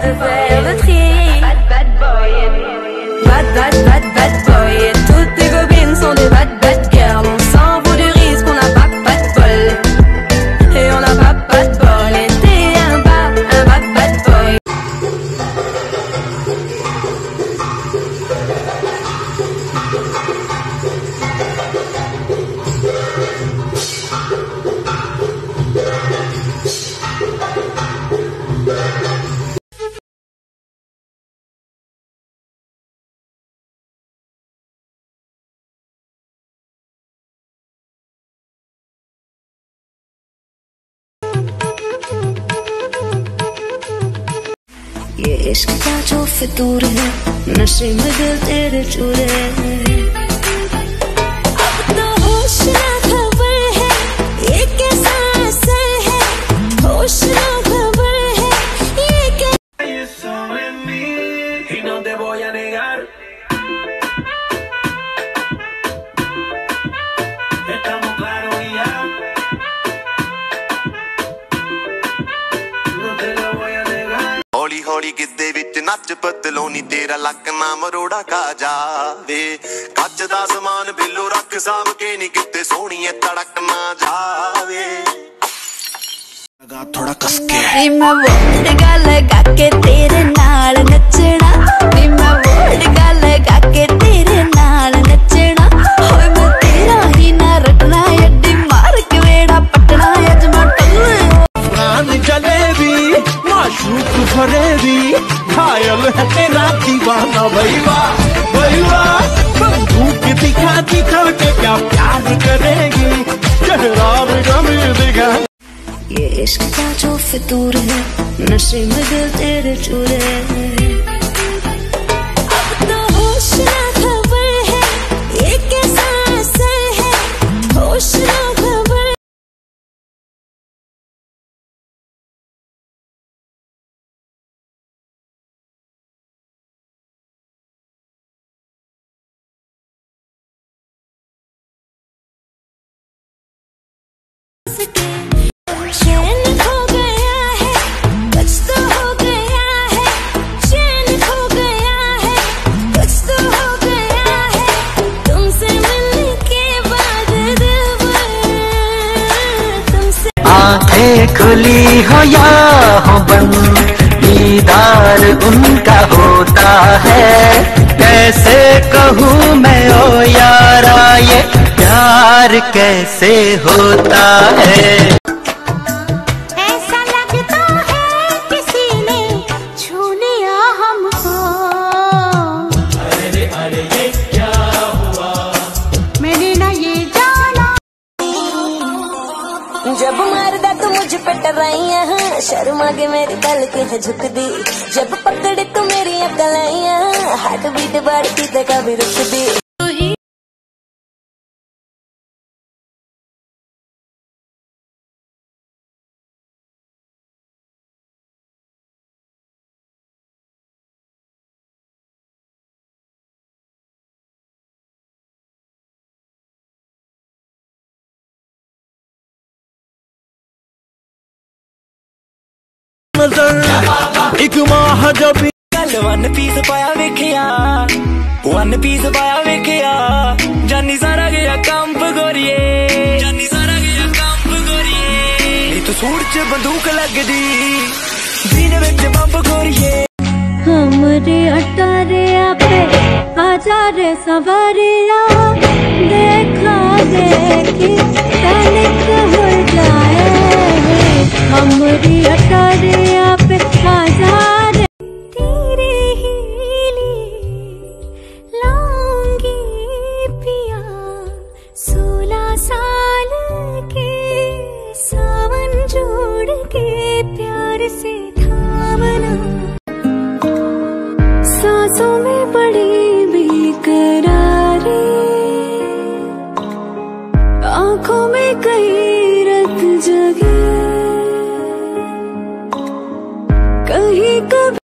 for the. ये इश्क का जो फितूर है? नशे में दिल तेरे चूरे ਹੌਲੀ ਗਿੱਦੇ ਵਿੱਚ ਨੱਚ ਪਤਲੋਨੀ, ਤੇਰਾ ਲੱਕ ਨਾ ਮਰੋੜਾ ਖਾ ਜਾਵੇ ਕੱਚ ਦਾ ਸਮਾਨ ਬਿੱਲੋ ਰੱਖ ਸਾਂਭ ਕੇ ਨਹੀਂ ਕਿਤੇ ਸੋਹਣੀਏ ਤੜਕ ਨਾ ਜਾਵੇ। ਲਗਾ ਥੋੜਾ ਕਸ ਕੇ ਨੀ ਮੈਂ ਵੋਟ ਗਾ ਲਗਾ ਕੇ ਤੇਰੇ माशूक भी घायल है तेरा दीवाना भैया। भैया बंदूक दिखा दिखा के क्या प्यार करेगी? चेहरा भी गमी दिखा ये इश्क का जो फितूर है, नशे में दिल तेरे चूरे। आँखें हो या हो बन, दीदार उनका होता है। कैसे कहूँ मैं, ओ यारा, ये प्यार कैसे होता है? पे टराइया शर्मा के मेरी गल के है झुक दी जब पकड़े तू मेरी गलाइया हार्ट बीट बढ़ती तक कभी रुक दी एक माह जब गल वन पीस पाया वेखिया। वन पीस पाया वेखिया। जानी सारा गया कंप गोरिए जानी सारा गया कंप गोरिए तू सूट च बंदूक लगदी। सीने विच बंब गोरिए हमरे अटारिया पे आजा रे सवारिया। देखा देखी ही कभी